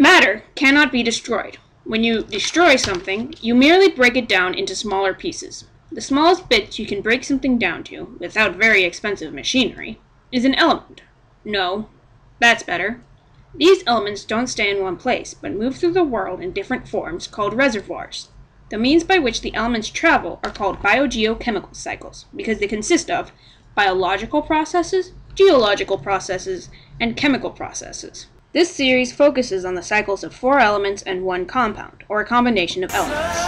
Matter cannot be destroyed. When you destroy something, you merely break it down into smaller pieces. The smallest bits you can break something down to, without very expensive machinery, is an element. No, that's better. These elements don't stay in one place, but move through the world in different forms called reservoirs. The means by which the elements travel are called biogeochemical cycles because they consist of biological processes, geological processes, and chemical processes. This series focuses on the cycles of four elements and one compound, or a combination of elements.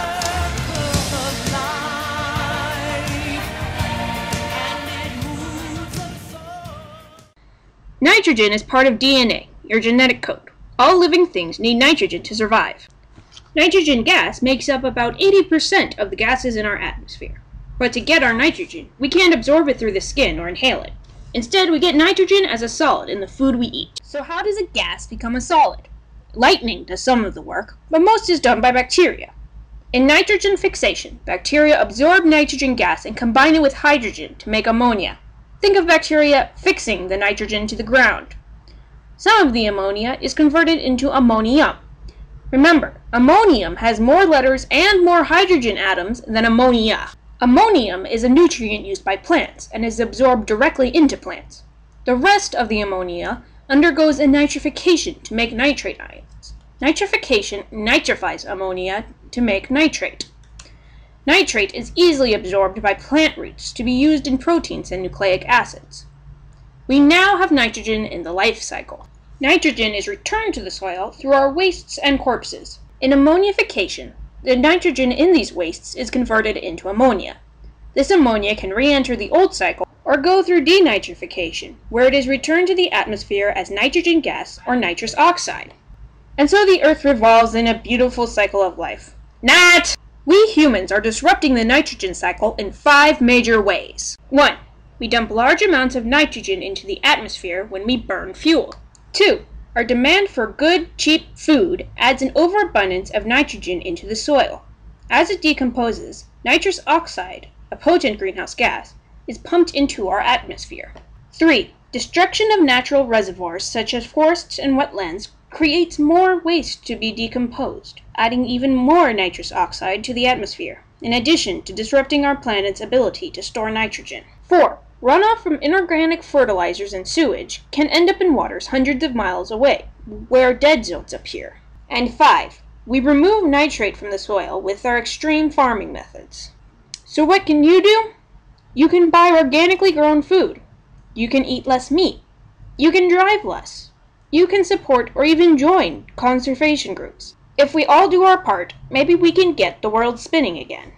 Nitrogen is part of DNA, your genetic code. All living things need nitrogen to survive. Nitrogen gas makes up about 80% of the gases in our atmosphere. But to get our nitrogen, we can't absorb it through the skin or inhale it. Instead, we get nitrogen as a solid in the food we eat. So how does a gas become a solid? Lightning does some of the work, but most is done by bacteria. In nitrogen fixation, bacteria absorb nitrogen gas and combine it with hydrogen to make ammonia. Think of bacteria fixing the nitrogen to the ground. Some of the ammonia is converted into ammonium. Remember, ammonium has more letters and more hydrogen atoms than ammonia. Ammonium is a nutrient used by plants and is absorbed directly into plants. The rest of the ammonia undergoes a nitrification to make nitrate ions. Nitrification nitrifies ammonia to make nitrate. Nitrate is easily absorbed by plant roots to be used in proteins and nucleic acids. We now have nitrogen in the life cycle. Nitrogen is returned to the soil through our wastes and corpses. In ammonification, the nitrogen in these wastes is converted into ammonia. This ammonia can re-enter the old cycle or go through denitrification, where it is returned to the atmosphere as nitrogen gas or nitrous oxide. And so the Earth revolves in a beautiful cycle of life. Not! We humans are disrupting the nitrogen cycle in five major ways. 1. We dump large amounts of nitrogen into the atmosphere when we burn fuel. 2. Our demand for good, cheap food adds an overabundance of nitrogen into the soil. As it decomposes, nitrous oxide, a potent greenhouse gas, is pumped into our atmosphere. 3. Destruction of natural reservoirs such as forests and wetlands creates more waste to be decomposed, adding even more nitrous oxide to the atmosphere, in addition to disrupting our planet's ability to store nitrogen. 4. Runoff from inorganic fertilizers and sewage can end up in waters hundreds of miles away, where dead zones appear. And 5. We remove nitrate from the soil with our extreme farming methods. So what can you do? You can buy organically grown food. You can eat less meat. You can drive less you can support or even join conservation groups. If we all do our part, maybe we can get the world spinning again.